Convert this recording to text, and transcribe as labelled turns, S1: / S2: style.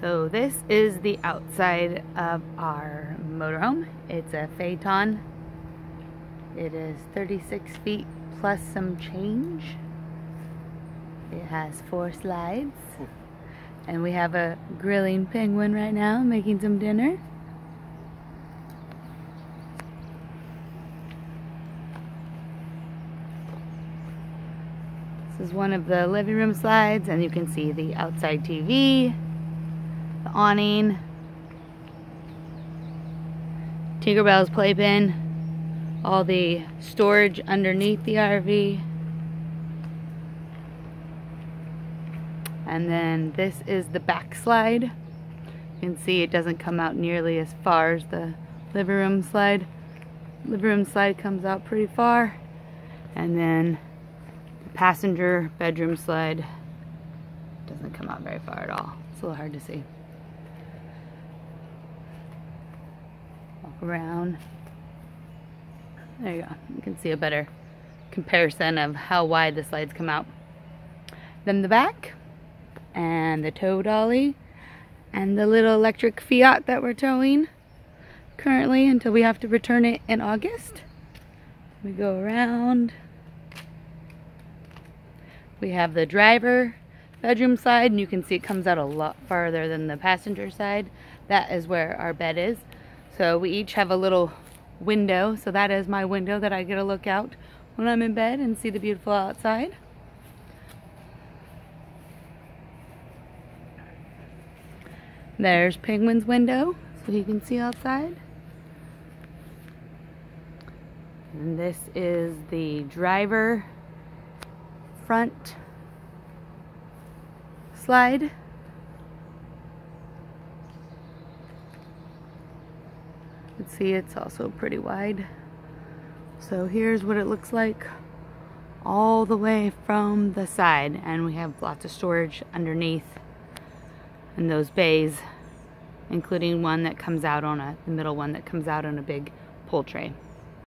S1: So this is the outside of our motorhome. It's a Phaeton. It is 36 feet plus some change. It has four slides. Hmm. And we have a grilling penguin right now making some dinner. This is one of the living room slides and you can see the outside TV, awning, Tinkerbell's playpen, all the storage underneath the RV. And then this is the back slide. You can see it doesn't come out nearly as far as the living room slide. Living room slide comes out pretty far. And then the passenger bedroom slide doesn't come out very far at all. It's a little hard to see. Walk around. There you go. You can see a better comparison of how wide the slides come out. Then the back and the tow dolly and the little electric Fiat that we're towing currently until we have to return it in August. We go around. We have the driver bedroom side and you can see it comes out a lot farther than the passenger side. That is where our bed is. So we each have a little window. So that is my window that I get to look out when I'm in bed and see the beautiful outside. There's Penguin's window, so you can see outside. And this is the driver front slide. Can see it's also pretty wide. So here's what it looks like all the way from the side. And we have lots of storage underneath in those bays, including one that comes out on a, the middle one that comes out on a big pull tray.